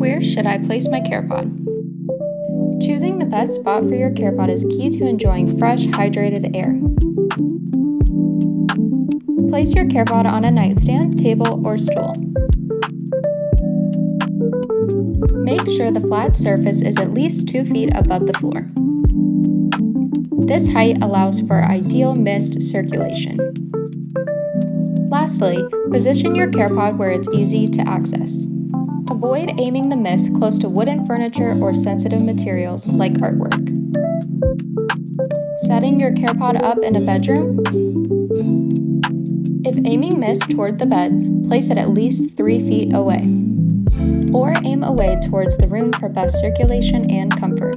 Where should I place my CarePod? Choosing the best spot for your CarePod is key to enjoying fresh, hydrated air. Place your CarePod on a nightstand, table, or stool. Make sure the flat surface is at least 2 feet above the floor. This height allows for ideal mist circulation. Lastly, position your CarePod where it's easy to access. Avoid aiming the mist close to wooden furniture or sensitive materials like artwork. Setting your CarePod up in a bedroom. If aiming mist toward the bed, place it at least 3 feet away. Or aim away towards the room for best circulation and comfort.